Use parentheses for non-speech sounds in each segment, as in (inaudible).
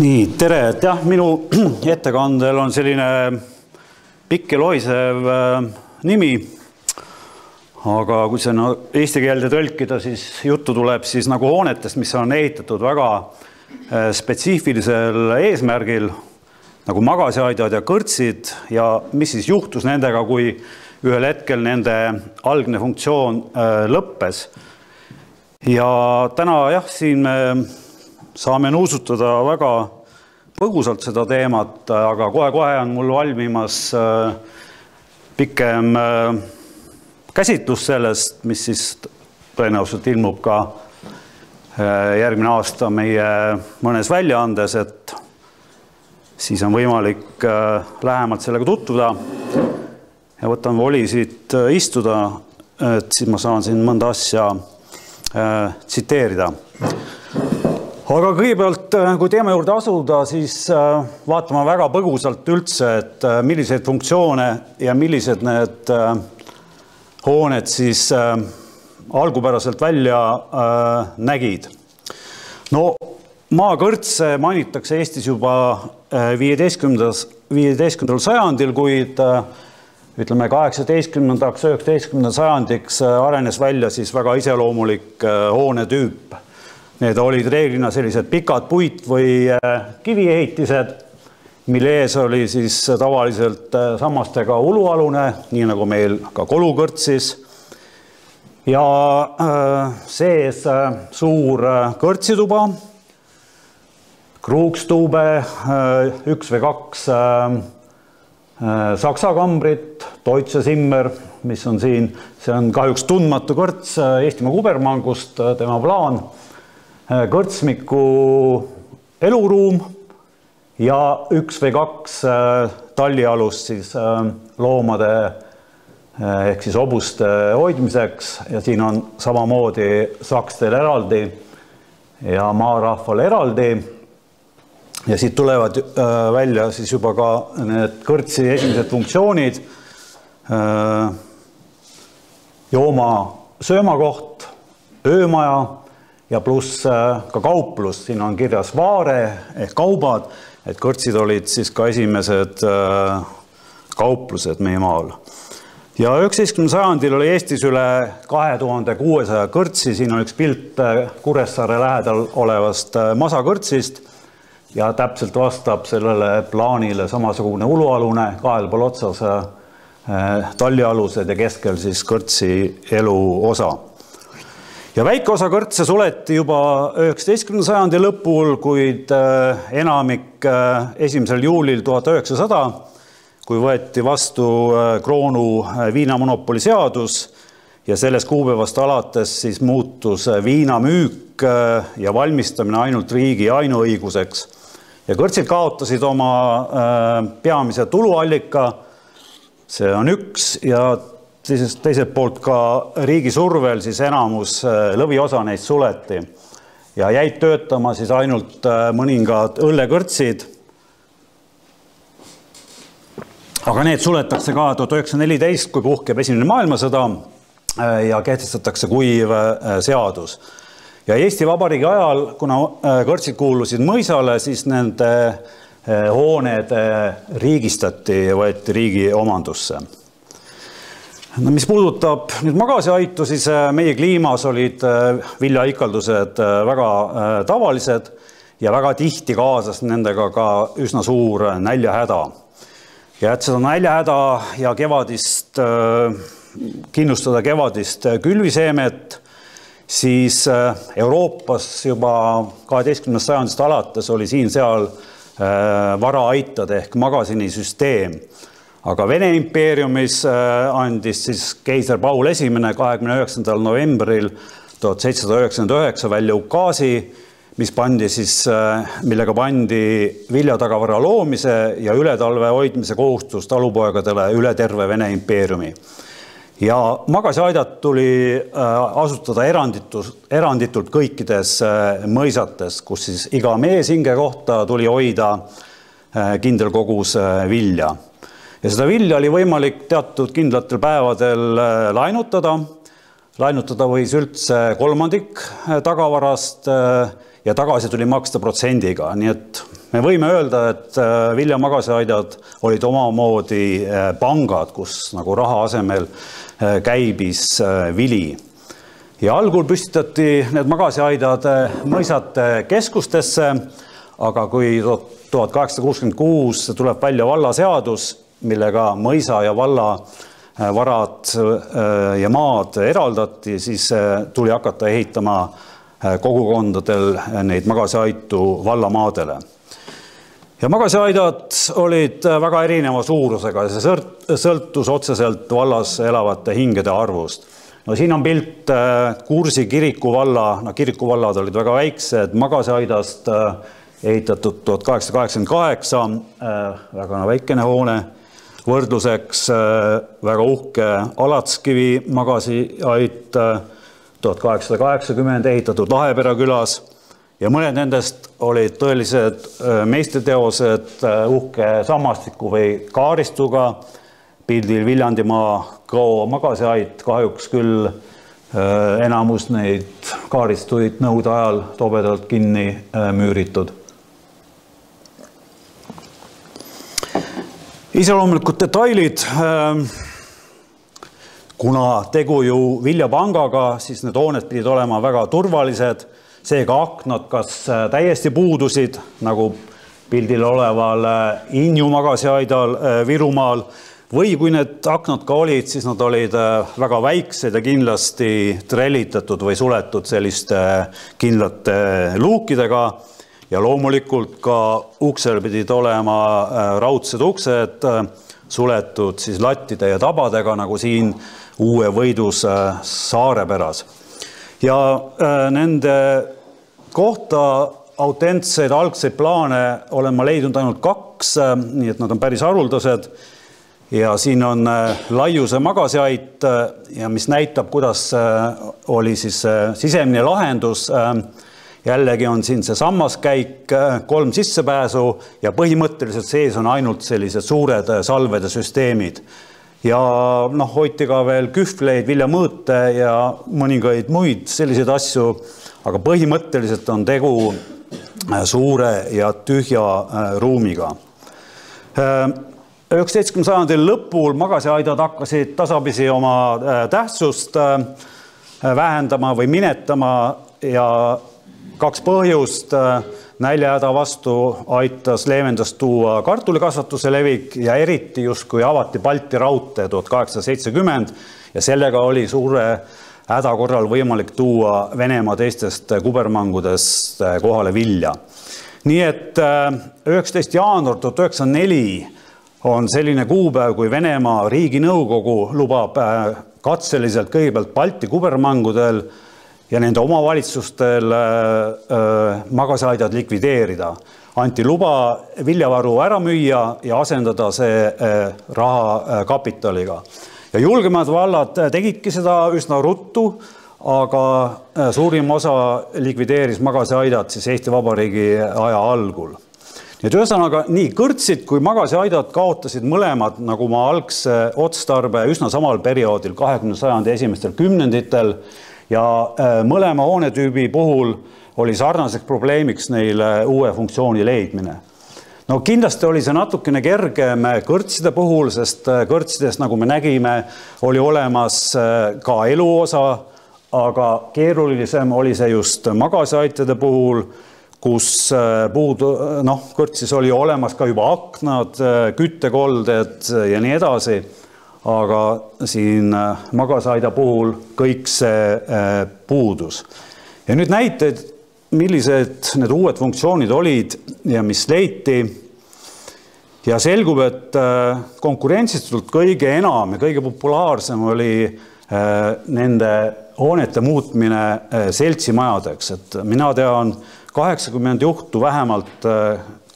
nii, tere, et jah, minu (clears throat) ettekandel on selline pikk ja lohisev äh, nimi. aga kui see no, eesti keelde tõlkida, siis juttu tuleb siis nagu hoonetest, mis on ehitatud väga äh, spetsiifilisel eesmärgil nagu magasiaidad ja kõrtsid ja mis siis juhtus nendega, kui ühel hetkel nende algne funktsioon äh, lõppes. ja täna jah, siin me saame nuusutada väga põgusalt seda teemat, aga kohe-kohe on mul valmimas äh, pikem äh, käsitlus sellest, mis siis tõenäoliselt ilmub ka äh, järgmine aasta meie mõnes väljaandes, et siis on võimalik lähemalt sellega tutvuda. ja võtan voli siit istuda, et siis ma saan siin mõnda asja tsiteerida aga kõigepealt, äh, kui teema juurde asuda, siis äh, vaatame väga põgusalt üldse, et äh, milliseid funktsioone ja millised need hooned siis algupäraselt välja nägid. no maakõrtse mainitakse Eestis juba viieteistkümnendas, viieteistkümnendal sajandil, kuid ütleme, kaheksateistkümnendaks, üheksateistkümnendaks sajandiks arenes välja siis väga iseloomulik hoonetüüp Need olid reeglina sellised pikad puit- või äh, kiviehitised, mille ees oli siis tavaliselt äh, sammastega ulualune, nii nagu meil ka kolukõrtsis. ja äh, sees suur kõrtsituba, kruukstuube, üks või kaks saksa kambrit, Deutsche Zimmer, mis on siin, see on kahjuks tundmatu kõrts Eestimaa kubermangust, tema plaan kõrtsmiku eluruum ja üks või kaks äh, tallialust siis äh, loomade ehk siis hobuste hoidmiseks ja siin on samamoodi sakstel eraldi ja maarahval eraldi. ja siit tulevad välja siis juba ka need kõrtsi esimesed funktsioonid. jooma söömakoht, öömaja ja pluss äh, ka kauplus, siin on kirjas vaare ehk kaubad, et kõrtsid olid siis ka esimesed äh, kauplused meie maal. ja üheksateistkümnendal sajandil oli Eestis üle kahe tuhande kuuesaja kõrtsi, siin on üks pilt äh, Kuressaare lähedal olevast masakõrtsist. Ja täpselt vastab sellele plaanile samasugune ulualune, kahel pool otsas tallialused ja keskel siis kõrtsi eluosa ja väike osa kõrtse suleti juba üheksateistkümnenda sajandi lõpul, kuid äh, enamik äh, esimesel juulil tuhat üheksasada, kui võeti vastu äh, kroonu viinamonopoli seadus ja sellest kuupäevast alates siis muutus viinamüük ja valmistamine ainult riigi ainuõiguseks. ja kõrtsid kaotasid oma peamise tuluallika. see on üks ja teisest, teiselt poolt ka riigi survel siis enamus, äh, lõviosa neist suleti ja jäid töötama siis ainult äh, mõningad õllekõrtsid. aga need suletakse ka tuhat üheksasada neliteist, kui puhkeb Esimene maailmasõda äh, ja kehtestatakse kuiv seadus. ja Eesti Vabariigi ajal, kuna kõrtsid kuulusid mõisale, siis nende hooned riigistati ja võeti riigi omandusse no mis puudutab nüüd magasiaitu, siis äh, meie kliimas olid äh, viljaikaldused äh, väga tavalised ja väga tihti kaasas nendega ka üsna suur näljahäda. ja et seda näljahäda ja kevadist, kindlustada kevadist külviseemet, siis Euroopas juba kaheteistkümnendast sajandist alates oli siin-seal varaaitade ehk magasinisüsteem aga Vene impeeriumis äh, andis siis keiser Paul Esimene kahekümne üheksandal novembril tuhat seitsesada üheksakümmend üheksa välja ukaasi, mis pandi siis, äh, millega pandi viljatagavara loomise ja ületalve hoidmise kohustus talupoegadele üle terve Vene impeeriumi. ja magasiaidat tuli äh, asutada eranditult, eranditult kõikides mõisates, kus siis iga meeshinge kohta tuli hoida kindel kogus vilja ja seda vilja oli võimalik teatud kindlatel päevadel äh, lainutada. lainutada võis üldse kolmandik äh, tagavarast äh, ja tagasi tuli maksta protsendiga, nii et me võime öelda, et Vilja magasiaidad olid omamoodi pangad, kus nagu raha asemel käibis vili ja algul püstitati need magasiaidad mõisate keskustesse, aga kui tuhat kaheksasada kuuskümmend kuus tuleb välja vallaseadus, millega mõisa ja valla äh, varad äh, ja maad eraldati, siis äh, tuli hakata ehitama kogukondadel neid magasiaitu vallamaadele. ja magasiaidad olid väga erineva suurusega ja see sõltus otseselt vallas elavate hingede arvust no siin on pilt Kursi kiriku valla, no kirikuvallad olid väga väiksed, magasiaidast ehitatud tuhat kaheksasada kaheksakümmend kaheksa, väga väikene hoone, võrdluseks äh, väga uhke Alatskivi magasiait, äh, tuhat kaheksasada kaheksakümmend ehitatud Lahepere külas. Ja mõned nendest olid tõelised meistriteosed uhke sammastiku või kaaristuga, pildil Viljandimaa Kao magasiait, kahjuks küll enamus neid kaaristuid Nõukogude ajal tobedalt kinni müüritud iseloomulikud detailid. Ähm, kuna tegu ju viljapangaga, siis need hooned pidid olema väga turvalised, seega aknad kas äh, täiesti puudusid, nagu pildil oleval äh, Inju magasiaidal äh, Virumaal, või kui need aknad ka olid, siis nad olid väga väiksed ja kindlasti trellitatud või suletud selliste kindlate luukidega ja loomulikult ka uksel pidid olema äh, raudsed uksed äh, suletud siis lattide ja tabadega, nagu siin Uue Võidus äh, Saareperas. ja nende kohta autentseid algseid plaane olen ma leidnud ainult kaks, nii et nad on päris haruldased. ja siin on laiuse magasiait ja mis näitab, kuidas oli siis sisemine lahendus jällegi on siin see sammaskäik, äh, kolm sissepääsu ja põhimõtteliselt sees on ainult sellised suured äh, salvede süsteemid. ja noh, hoiti ka veel kühvleid, viljamõõte ja mõningaid muid selliseid asju, aga põhimõtteliselt on tegu äh, suure ja tühja ruumiga. üheksateistkümnenda sajandi lõpul magasiaidad hakkasid tasapisi oma tähtsust vähendama või minetama ja kaks põhjust. Näljahäda vastu aitas leevendust tuua kartulikasvatuse levik ja eriti justkui avati Balti raudtee tuhat kaheksasada seitsekümmend ja sellega oli suure häda korral võimalik tuua Venemaa teistest kubermangudest äh, kohale vilja. nii et äh, üheksateist jaanuar tuhat üheksasada neli on selline kuupäev, kui Venemaa Riiginõukogu lubab katseliselt kõigepealt Balti kubermangudel ja nende omavalitsustel äh, äh, magasiaidad likvideerida. anti luba viljavaru ära müüa ja asendada see äh, raha kapitaliga. ja julgemad vallad tegidki seda üsna ruttu, aga suurim osa likvideeris magasiaidad siis Eesti Vabariigi aja algul et ühesõnaga nii kõrtsid kui magasiaidad kaotasid mõlemad, nagu ma algse otstarbe üsna samal perioodil, kahekümnenda sajandi esimestel kümnenditel ja äh, mõlema hoonetüübi puhul oli sarnaseks probleemiks neile uue funktsiooni leidmine. no kindlasti oli see natukene kergem kõrtside puhul, sest äh, kõrtsides, nagu me nägime, oli olemas äh, ka eluosa, aga keerulisem oli see just magasiaitade puhul, kus puudu, noh, kõrtsis oli olemas ka juba aknad, küttekolded ja nii edasi aga siin äh, magasaida puhul kõik see äh, puudus. ja nüüd näited, millised need uued funktsioonid olid ja mis leiti. ja selgub, et äh, konkurentsitult kõige enam ja kõige populaarsem oli nende hoonete muutmine seltsimajadeks, et mina tean kaheksakümmend juhtu vähemalt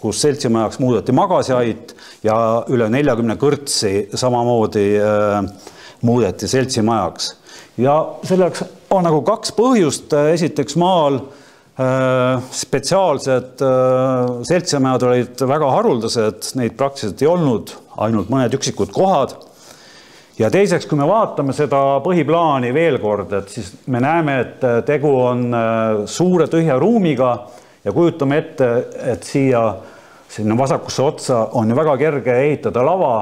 kus seltsimajaks muudeti magasiait ja üle neljakümne kõrtsi samamoodi äh, muudeti seltsimajaks. ja selleks on nagu kaks põhjust, esiteks maal äh, spetsiaalsed äh, seltsimajad olid väga haruldased, neid praktiliselt ei olnud, ainult mõned üksikud kohad. Ja teiseks, kui me vaatame seda põhiplaani veel kord, et siis me näeme, et tegu on suure tühja ruumiga ja kujutame ette, et siia sinna vasakusse otsa on ju väga kerge ehitada lava,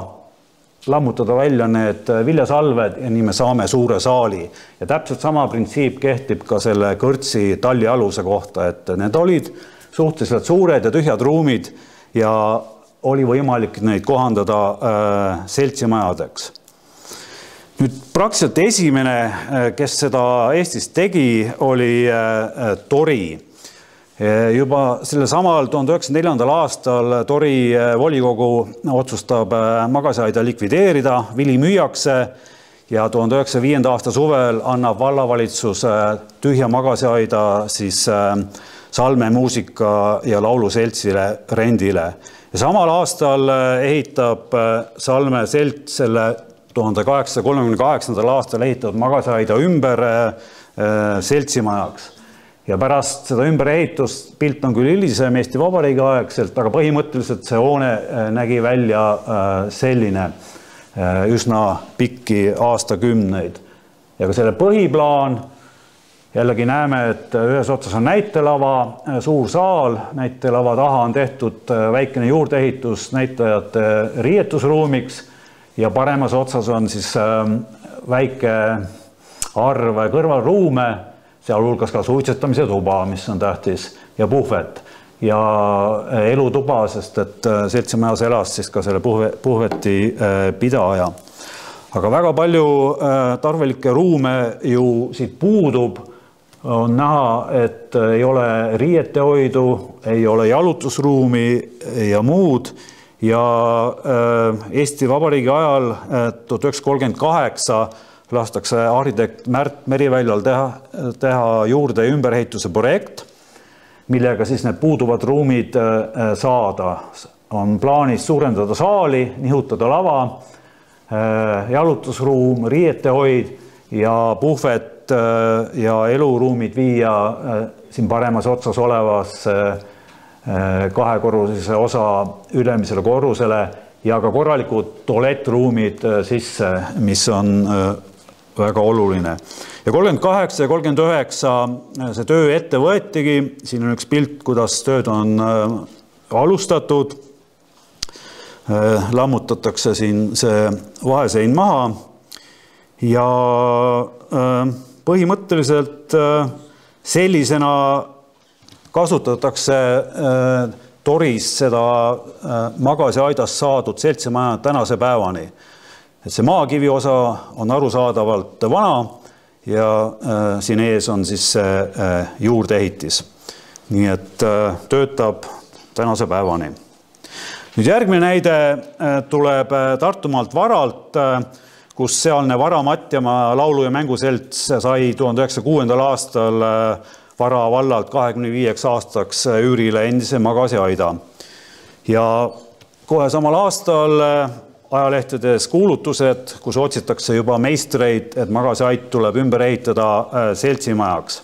lammutada välja need viljasalved ja nii me saame suure saali. ja täpselt sama printsiip kehtib ka selle kõrtsi tallialuse kohta, et need olid suhteliselt suured ja tühjad ruumid ja oli võimalik neid kohandada äh, seltsimajadeks. nüüd praktiliselt esimene, äh, kes seda Eestis tegi, oli äh, Tori. Juba sellel samal tuhande üheksasaja neljandal aastal Tori volikogu otsustab magasiaida likvideerida, vili müüakse ja tuhande üheksasaja viienda aasta suvel annab vallavalitsus tühja magasiaida siis Salme muusika- ja lauluseltsile rendile ja samal aastal ehitab Salme selts selle tuhande kaheksasaja kolmekümne kaheksandal aastal ehitatud magasiaida ümber seltsimajaks. Ja pärast seda ümberehitust, pilt on küll hilisem Eesti Vabariigi aegselt, aga põhimõtteliselt see hoone nägi välja selline üsna pikki aastakümneid. ja ka selle põhiplaan jällegi näeme, et ühes otsas on näitelava, suur saal, näitelava taha on tehtud äh, väikene juurdeehitus näitajate riietusruumiks ja paremas otsas on siis ähm, väike arv kõrvalruume, sealhulgas ka suitsetamise tuba, mis on tähtis, ja puhvet. Ja äh, elutuba, sest et äh, seltsimajas elas siis ka selle puhve, puhveti pidaja. aga väga palju tarvilikke ruume ju siit puudub. On näha, et ei ole riietehoidu, ei ole jalutusruumi ja muud. Ja Eesti Vabariigi ajal tuhat üheksasada kolmkümmend kaheksa lastakse arhitekt Märt Meriväljal teha, teha juurde ümberehituse projekt, millega siis need puuduvad ruumid äh, saada. on plaanis suurendada saali, nihutada lava, jalutusruum, riietehoid ja puhvet Äh, ja eluruumid viia äh, siin paremas otsas olevasse äh, kahekorruselise osa ülemisele korrusele ja ka korralikud tualettruumid sisse, mis on väga oluline. ja kolmkümmend kaheksa ja kolmkümmend üheksa see töö ette võetigi, siin on üks pilt, kuidas tööd on alustatud. lammutatakse siin see vahesein maha ja põhimõtteliselt äh, sellisena kasutatakse äh, Toris seda äh, magasiaidast saadud seltsimaja tänase päevani. Et see maakivi osa on arusaadavalt vana ja siin ees on siis see juurdeehitis. nii et töötab tänase päevani. nüüd järgmine näide tuleb Tartumaalt Varalt kus sealne Vara Matjamaa laulu- ja mänguselts sai tuhande üheksasaja kuuendal aastal äh, Vara vallalt kahekümne viieks aastaks äh, üürile endise magasiaida. ja kohe samal aastal äh, ajalehtedes kuulutused, kus otsitakse juba meistreid, et magasiait tuleb ümber ehitada seltsimajaks.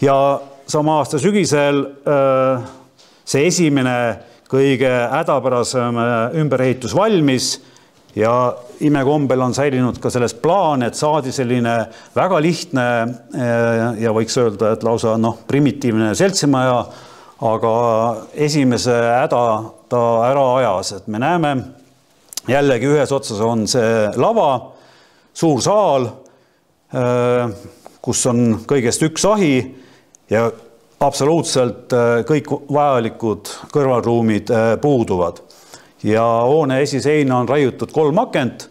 ja sama aasta sügisel see esimene kõige hädapärasem ümberehitus valmis ja imekombel on säilinud ka selles plaan, et saadi selline väga lihtne ja võiks öelda, et lausa noh, primitiivne seltsimaja, aga esimese häda ta ära ajas, et me näeme jällegi ühes otsas on see lava, suur saal, eh, kus on kõigest üks ahi ja absoluutselt eh, kõik vajalikud kõrvalruumid puuduvad ja hoone esiseina on raiutud kolm akent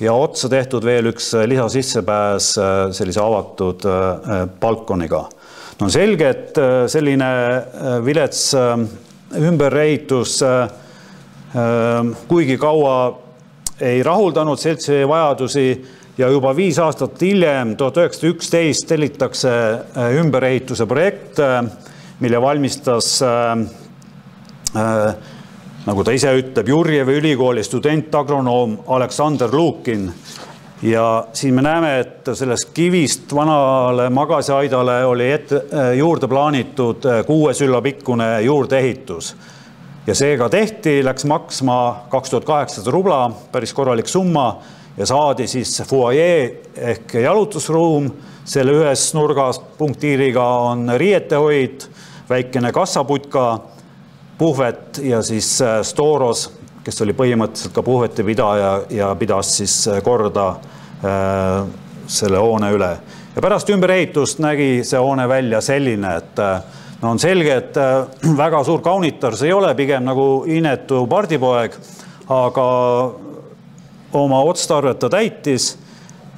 ja otsa tehtud veel üks äh, lisasissepääs äh, sellise avatud äh, balkoniga. no on selge, et selline vilets ümberehitus kuigi kaua ei rahuldanud seltsi vajadusi ja juba viis aastat hiljem, tuhat üheksasada üksteist tellitakse ümberehituse projekt, mille valmistas nagu ta ise ütleb, Jurjevi ülikooli student, agronoom Aleksander Lukin. ja siin me näeme, et sellest kivist vanale magasiaidale oli ette, juurde plaanitud kuue sülla pikkune juurdeehitus. Ja seega tehti, läks maksma kaks tuhat kaheksasada rubla, päris korralik summa ja saadi siis fuajee ehk jalutusruum, selle ühes nurgas punktiiriga on riietehoid, väikene kassaputka puhvet ja siis Storos, kes oli põhimõtteliselt ka puhvetipidaja ja pidas siis korda selle hoone üle. ja pärast ümberehitust nägi see hoone välja selline, et no on selge, et (clears throat) väga suur kaunitar see ei ole, pigem nagu inetu pardipoeg, aga oma otstarvet ta täitis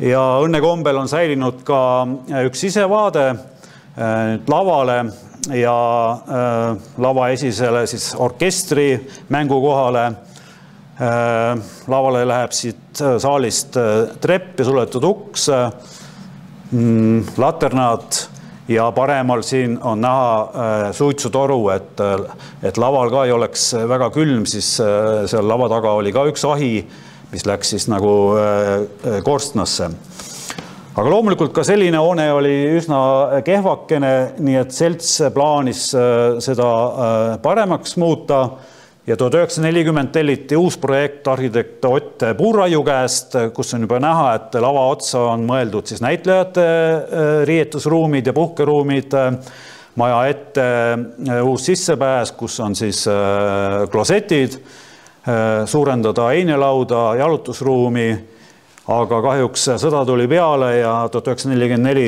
ja õnnekombel on säilinud ka üks sisevaade lavale ja lava esisele siis orkestri mängukohale. Lavale läheb siit saalist trepp ja suletud uks, mm, laternad ja paremal siin on näha suitsutoru, et, et laval ka ei oleks väga külm, siis seal lava taga oli ka üks ahi, mis läks siis nagu korstnasse. aga loomulikult ka selline hoone oli üsna kehvakene, nii et selts plaanis seda paremaks muuta ja tuhat üheksasada nelikümmend telliti uus projekt arhitekt Ott Puurraiu käest, kus on juba näha, et lava otsa on mõeldud siis näitlejate äh, riietusruumid ja puhkeruumid, maja ette äh, uus sissepääs, kus on siis äh, klosetid, suurendada einelauda, jalutusruumi, aga kahjuks sõda tuli peale ja tuhat üheksasada nelikümmend neli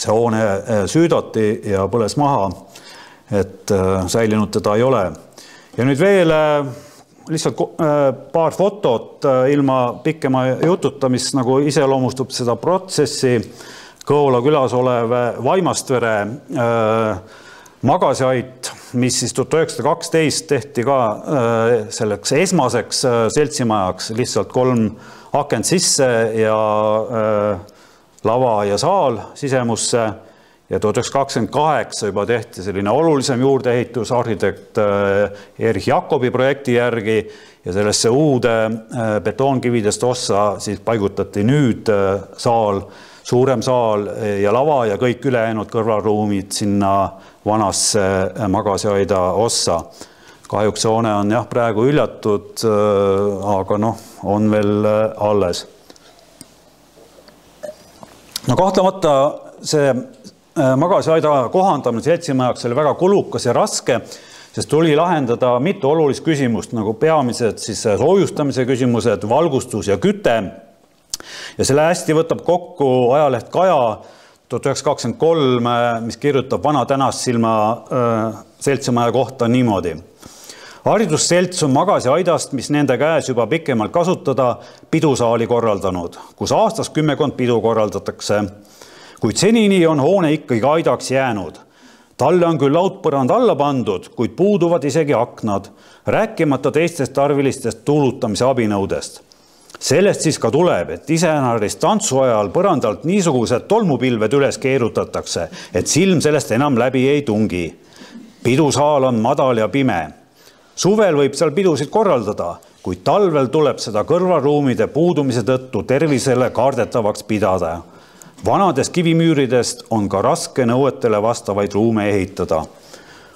see hoone süüdati ja põles maha, et säilinud teda ei ole ja nüüd veel äh, lihtsalt äh, paar fotot äh, ilma pikema jututa, mis nagu iseloomustab seda protsessi. Kõola külas olev Vaimastvere magasiait, mis siis tuhat üheksasada kaksteist tehti ka selleks esmaseks seltsimajaks, lihtsalt kolm akent sisse ja lava ja saal sisemusse ja tuhat üheksasada kakskümmend kaheksa juba tehti selline olulisem juurdeehitus arhitekt äh, Erich Jakobi projekti järgi ja sellesse uude äh, betoonkividest ossa siis paigutati nüüd äh, saal, suurem saal ja lava ja kõik ülejäänud kõrvalruumid sinna vanasse magasiaida ossa. kahjuks see hoone on jah, praegu hüljatud, aga noh, on veel alles. no kahtlemata see magasiaida kohandamine seltsimajaks oli väga kulukas ja raske, sest tuli lahendada mitu olulist küsimust nagu peamised siis äh, soojustamise küsimused, valgustus ja küte. ja selle hästi võtab kokku ajaleht Kaja tuhat üheksasada kakskümmend kolm, äh, mis kirjutab Vana Tänassilma seltsimaja kohta niimoodi haridusselts on magasiaidast, mis nende käes juba pikemalt kasutada, pidusaali korraldanud, kus aastas kümmekond pidu korraldatakse kuid senini on hoone ikkagi aidaks jäänud. talle on küll laudpõrand alla pandud, kuid puuduvad isegi aknad, rääkimata teistest tarvilistest tuulutamise abinõudest. sellest siis ka tuleb, et iseenesest tantsu ajal põrandalt niisugused tolmupilved üles keerutatakse, et silm sellest enam läbi ei tungi. pidusaal on madal ja pime. suvel võib seal pidusid korraldada, kuid talvel tuleb seda kõrvalruumide puudumise tõttu tervisele kaardetavaks pidada vanadest kivimüüridest on ka raske nõuetele vastavaid ruume ehitada.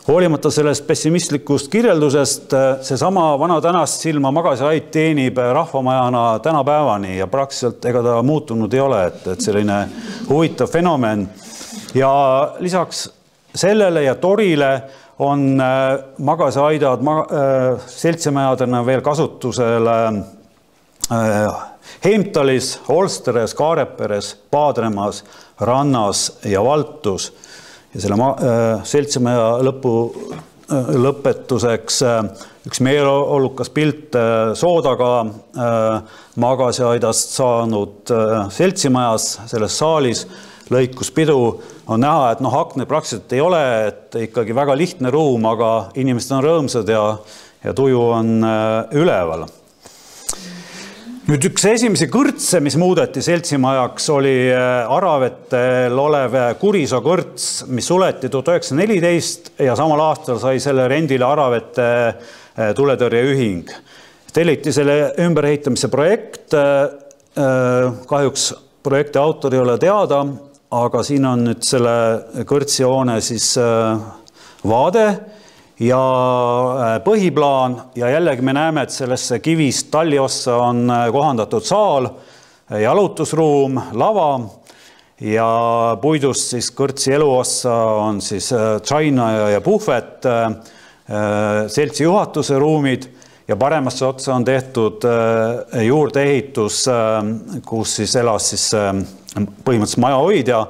hoolimata sellest pessimistlikust kirjeldusest, seesama vana tänast silma magasiait teenib rahvamajana tänapäevani ja praktiliselt ega ta muutunud ei ole, et, et selline huvitav fenomen. ja lisaks sellele ja torile on äh, magasiaidad ma, äh, seltsimajadena veel kasutusel äh, Heimtalis, Olsteres, Kaareperes, Paadremaas, Rannas ja Valtus. ja selle ma, äh, seltsimaja lõpu äh,, lõpetuseks äh, üks meeleolukas pilt soodaga magasiaidast saanud seltsimajas, selles saalis lõikus pidu, on näha, et noh, akne praktiliselt ei ole, et ikkagi väga lihtne ruum, aga inimesed on rõõmsad ja, ja tuju on üleval nüüd üks esimesi kõrtse, mis muudeti seltsimajaks, oli äh, Aravetel olev äh, Kurisoo kõrts, mis suleti tuhat üheksasada neliteist ja samal aastal sai selle rendile Aravete äh, tuletõrjeühing. telliti selle ümberehitamise projekt. kahjuks projekti autor ei ole teada, aga siin on nüüd selle kõrtsihoone siis vaade ja äh, põhiplaan ja jällegi me näeme, et sellesse kivist talliossa on äh, kohandatud saal, äh, jalutusruum, lava ja puidust siis kõrtsi eluossa on siis ja, ja puhvet. seltsi juhatuse ruumid ja paremasse otsa on tehtud juurdeehitus, kus siis elas siis põhimõtteliselt majahoidja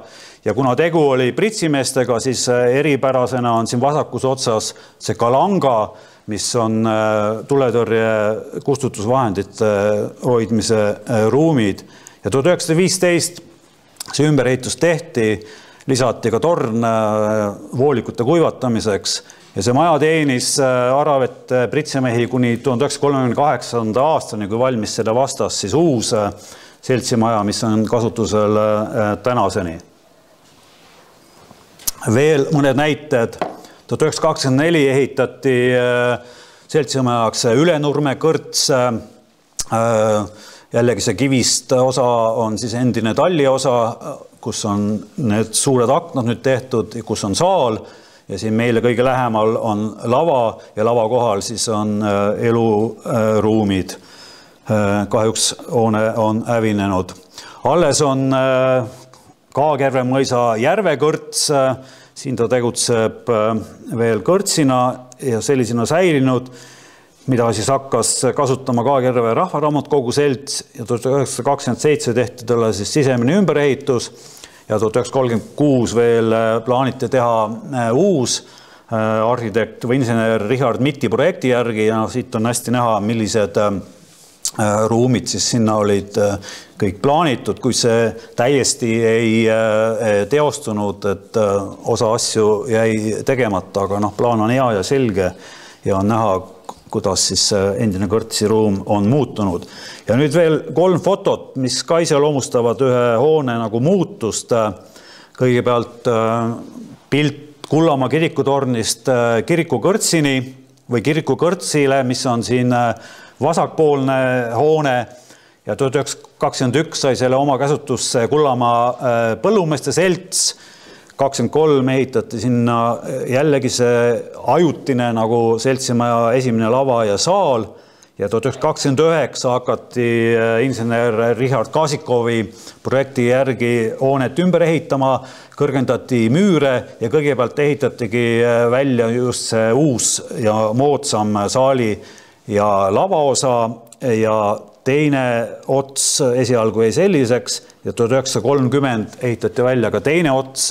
ja kuna tegu oli pritsimeestega, siis eripärasena on siin vasakus otsas see kalanga, mis on tuletõrje kustutusvahendite hoidmise ruumid ja tuhat üheksasada viisteist see ümberehitus tehti, lisati ka torn voolikute kuivatamiseks ja see maja teenis Aravete pritsemehi kuni tuhande üheksasaja kolmekümne kaheksanda aastani, kui valmis selle vastas siis uus seltsimaja, mis on kasutusel tänaseni. Veel mõned näited. tuhat üheksasada kakskümmend neli ehitati seltsimajaks Ülenurme kõrts jällegi see kivist osa on siis endine talli osa, kus on need suured aknad nüüd tehtud, kus on saal ja siin meile kõige lähemal on lava ja lava kohal siis on äh, eluruumid. Äh, kahjuks hoone on hävinenud. alles on äh, Kaagerve mõisa järvekõrts, siin ta tegutseb veel kõrtsina ja sellisena säilinud mida siis hakkas kasutama Kaagerve Rahvaraamatukogu selts ja tuhat üheksasada kakskümmend seitse tehti talle siis sisemine ümberehitus ja tuhat üheksasada kolmkümmend kuus veel äh, plaaniti teha äh, uus äh, arhitekt või insener Richard Mitti projekti järgi ja siit on hästi näha, millised ruumid siis sinna olid kõik plaanitud, kui see täiesti ei teostunud, et osa asju jäi tegemata, aga noh, plaan on hea ja selge ja on näha, kuidas siis endine kõrtsiruum on muutunud. ja nüüd veel kolm fotot, mis ka iseloomustavad ühe hoone nagu muutust. kõigepealt äh, pilt Kullamaa kirikutornist äh, kirikukõrtsini või kirikukõrtsile, mis on siin äh, vasakpoolne hoone. Ja tuhat üheksasada kakskümmend üks sai selle oma käsutusse Kullamaa põllumeeste selts. kakskümmend kolm ehitati sinna jällegi see ajutine nagu seltsimaja esimene lava ja saal ja tuhat üheksasada kakskümmend üheksa hakati äh, insener Richard Kasikovi projekti järgi hoonet ümber ehitama, kõrgendati müüre ja kõigepealt ehitatigi äh, välja just see uus ja moodsam saali ja lavaosa. Ja teine ots esialgu jäi selliseks ja tuhat üheksasada kolmkümmend ehitati välja ka teine ots,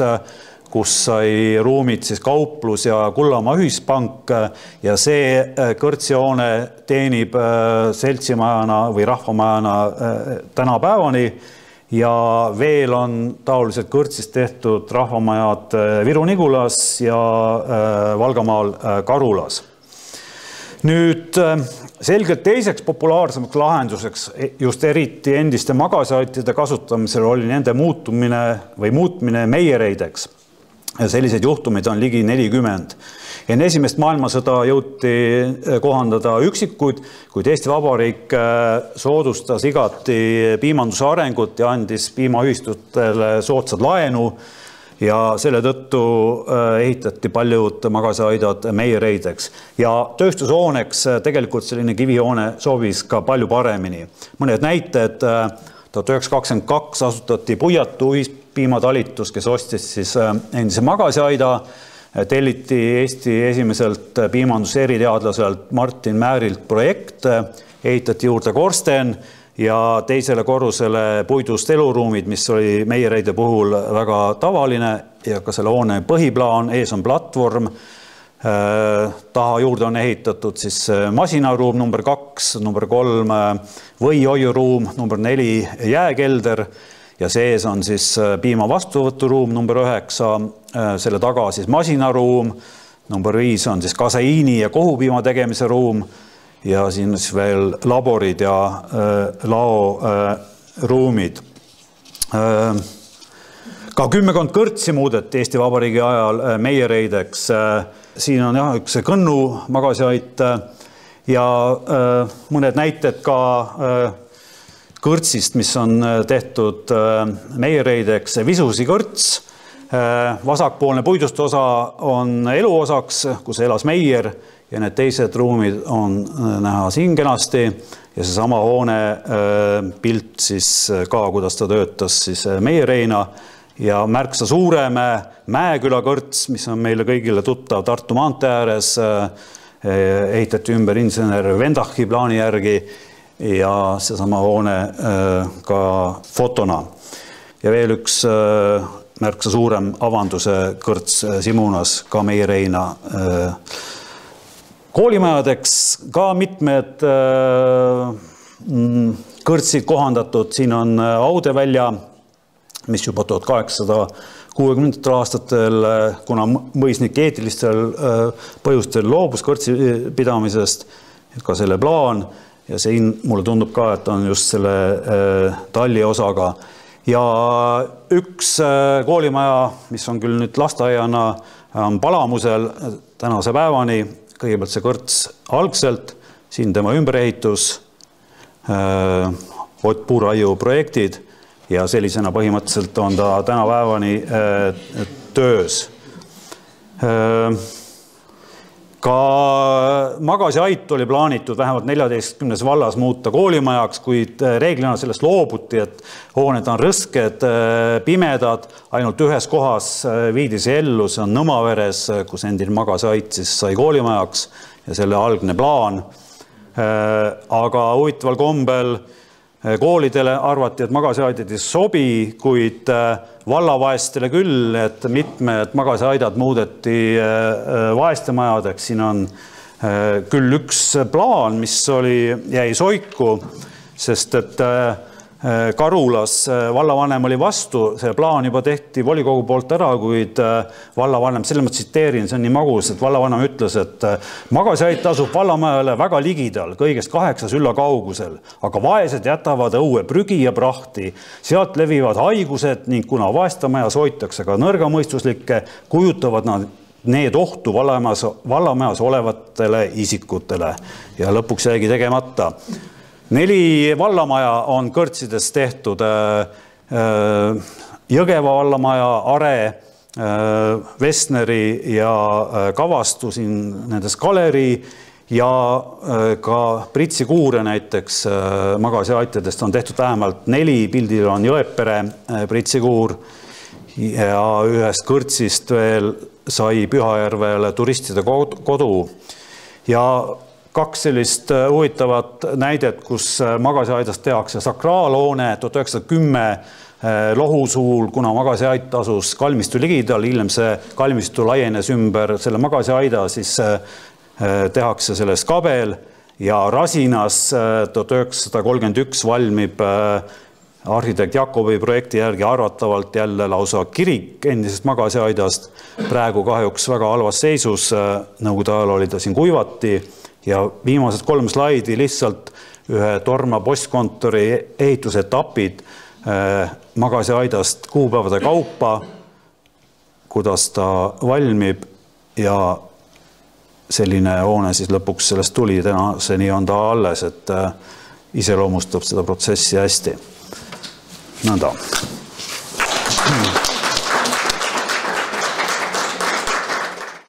kus sai ruumid siis kauplus ja Kullamaa ühispank ja see äh, kõrtsihoone teenib äh, seltsimajana või rahvamajana äh, tänapäevani ja veel on taoliselt kõrtsist tehtud rahvamajad Viru-Nigulas ja Valgamaal Karulas. nüüd selgelt teiseks populaarsemaks lahenduseks just eriti endiste magasaitide kasutamisel oli nende muutumine või muutmine meiereideks. Selliseid juhtumeid on ligi nelikümmend. enne esimest maailmasõda jõuti eh, kohandada üksikuid, kuid Eesti Vabariik eh, soodustas igati piimanduse arengut ja andis piimaühistutele soodsat laenu ja selle tõttu äh, ehitati paljud magasaidad meiereideks ja tööstushooneks tegelikult selline kivihoone sobis ka palju paremini. mõned näited, tuhat üheksasada kakskümmend kaks asutati Puiatu ühispiimatalitus, kes ostis siis endise magasiaida, telliti Eesti esimeselt piimanduse eriteadlaselt Martin Määrilt projekt, ehitati juurde korsten ja teisele korrusele puidust eluruumid, mis oli meie reide puhul väga tavaline ja ka selle hoone põhiplaan, ees on platvorm äh,. taha juurde on ehitatud siis äh, masinaruum number kaks, number kolm äh, võihoiuruum, number neli jääkelder ja sees on siis äh, piima vastuvõturuum number üheksa, selle taga siis masinaruum, number viis on siis kaseiini ja kohupiima tegemise ruum ja siin siis veel laborid ja äh, laoruumid äh,. ka kümmekond kõrtsi muudeti Eesti Vabariigi ajal äh, meiereideks äh,. siin on jah, üks Kõnnu magasiait äh, ja äh, mõned näited ka kõrtsist, mis on tehtud meiereideks, Visusi kõrts vasakpoolne puidust osa on eluosaks, kus elas meier ja need teised ruumid on äh, näha siin kenasti. Ja seesama hoone äh, pilt siis äh, ka, kuidas ta töötas siis meie Reina ja märksa suurem Mäeküla kõrts, mis on meile kõigile tuttav Tartu maantee ääres, ehitati ümber insener Vendachi plaani järgi ja seesama hoone ka fotona. ja veel üks märksa suurem avanduse kõrts Simunas, ka meie Reina koolimajadeks. Ka mitmed mm, kõrtsid kohandatud, siin on Aude välja mis juba tuhat kaheksasada kuuekümnendatel aastatel, kuna mõisnik eetilistel äh, põhjustel loobus kõrtsi pidamisest, ka selle plaan ja siin mulle tundub ka, et on just selle äh, talli osaga. ja üks äh, koolimaja, mis on küll nüüd lasteaiana, on Palamusel tänase päevani, kõigepealt see kõrts algselt, siin tema ümberehitus, Ott Puuraiu projektid ja sellisena põhimõtteliselt on ta tänapäevani äh, töös. Äh, ka magasiait oli plaanitud vähemalt neljateistkümnes vallas muuta koolimajaks, kuid äh, reeglina sellest loobuti, et hooned on rõsked, pimedad, ainult ühes kohas viidi see ellu, see on Nõmaveres, kus endine magasiait siis sai koolimajaks ja selle algne plaan. aga huvitaval kombel Äh, koolidele arvati, et magasiaedid ei sobi, kuid äh, vallavaestele küll, et mitmed magasiaidad muudeti äh, vaestemajadeks, siin on küll üks plaan, mis oli, jäi soiku, sest et Äh, Karulas äh, vallavanem oli vastu, see plaan juba tehti volikogu poolt ära, kuid äh, vallavanem, selle ma tsiteerin, see on nii magus, et vallavanem ütles, et magasiait asub vallamajale väga ligidal, kõigest kaheksa sülla kaugusel, aga vaesed jätavad õue prügi ja prahti. sealt levivad haigused ning kuna vaestemajas hoitakse ka nõrgamõistuslikke, kujutavad nad need ohtu vallamajas, vallamajas olevatele isikutele ja lõpuks jäigi tegemata neli vallamaja on kõrtsides tehtud. Äh, äh, Jõgeva vallamaja, Are, äh, Vesneri ja Kavastu siin nendes galerii ja ka Pritsi kuure näiteks magasiaitadest on tehtud vähemalt neli, pildil on Jõepere Pritsi kuur ja ühest kõrtsist veel sai Pühajärvele turistide kodu. Ja kaks sellist äh, huvitavat näidet, kus äh, magasiaidast tehakse sakraalhoone tuhat üheksasada kümme äh, Lohusuul, kuna magasiait asus kalmistu ligidal, hiljem see kalmistu laienes ümber selle magasiaida, siis tehakse sellest kabel ja Rasinas tuhat üheksasada kolmkümmend üks valmib arhitekt Jakobi projekti järgi arvatavalt jälle lausa kirik endisest magasiaidast. praegu kahjuks väga halvas seisus, nõukogude ajal oli ta siin kuivati ja viimased kolm slaidi lihtsalt ühe Torma postkontori ehitusetapid äh, magasiaidast kuupäevade kaupa, kuidas ta valmib ja selline hoone siis lõpuks sellest tuli, tänaseni on ta alles, et äh, iseloomustab seda protsessi hästi. nõnda.